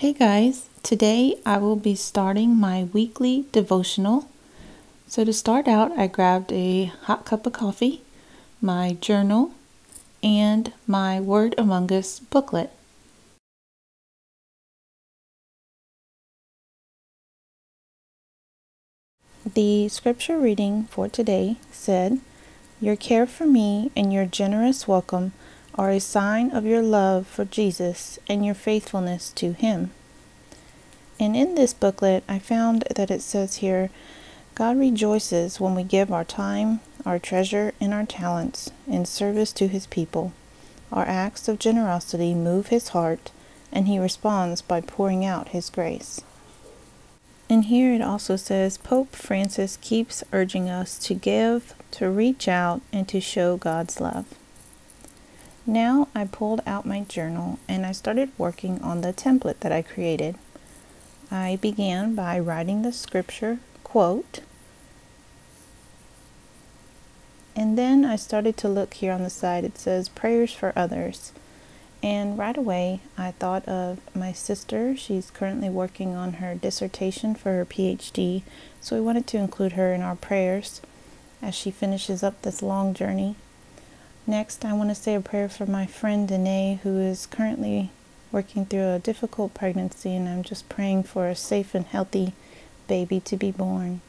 Hey guys, today I will be starting my weekly devotional. So, to start out, I grabbed a hot cup of coffee, my journal, and my Word Among Us booklet. The scripture reading for today said, Your care for me and your generous welcome are a sign of your love for Jesus and your faithfulness to Him. And in this booklet, I found that it says here God rejoices when we give our time, our treasure, and our talents in service to His people. Our acts of generosity move His heart, and He responds by pouring out His grace. And here it also says Pope Francis keeps urging us to give, to reach out, and to show God's love. Now I pulled out my journal and I started working on the template that I created. I began by writing the scripture quote and then I started to look here on the side. It says prayers for others. And right away, I thought of my sister. She's currently working on her dissertation for her PhD, so we wanted to include her in our prayers as she finishes up this long journey. Next, I want to say a prayer for my friend Danae, who is currently working through a difficult pregnancy, and I'm just praying for a safe and healthy baby to be born.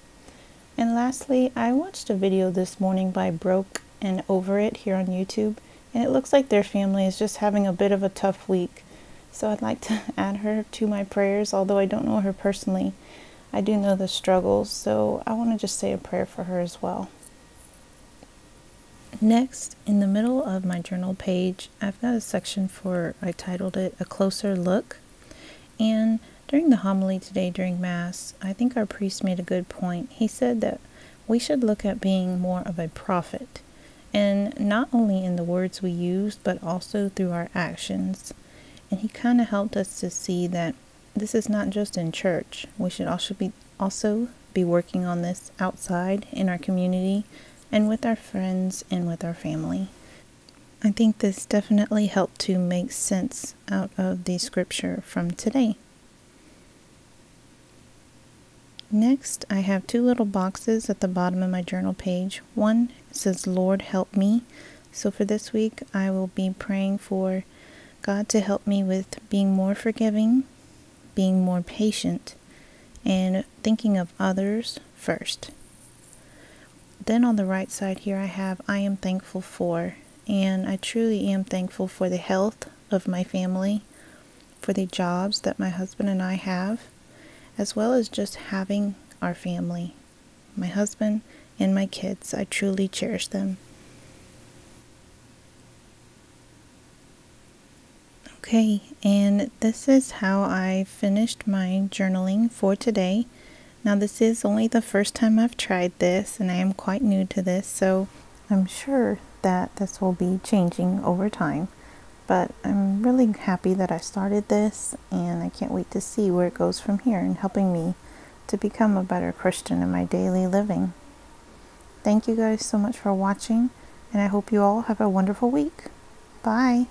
And lastly, I watched a video this morning by Broke and Over It here on YouTube, and it looks like their family is just having a bit of a tough week. So I'd like to add her to my prayers, although I don't know her personally. I do know the struggles, so I want to just say a prayer for her as well. Next, in the middle of my journal page, I've got a section for, I titled it A Closer Look. And during the homily today during Mass, I think our priest made a good point. He said that we should look at being more of a prophet, and not only in the words we use, but also through our actions. And he kind of helped us to see that this is not just in church. We should also be also be working on this outside in our community and with our friends and with our family. I think this definitely helped to make sense out of the scripture from today. Next, I have two little boxes at the bottom of my journal page. One says, Lord, help me. So for this week, I will be praying for God to help me with being more forgiving, being more patient, and thinking of others first. Then on the right side here, I have I am thankful for, and I truly am thankful for the health of my family, for the jobs that my husband and I have, as well as just having our family. My husband and my kids, I truly cherish them. Okay, and this is how I finished my journaling for today. Now this is only the first time I've tried this and I am quite new to this so I'm sure that this will be changing over time but I'm really happy that I started this and I can't wait to see where it goes from here and helping me to become a better Christian in my daily living. Thank you guys so much for watching and I hope you all have a wonderful week. Bye.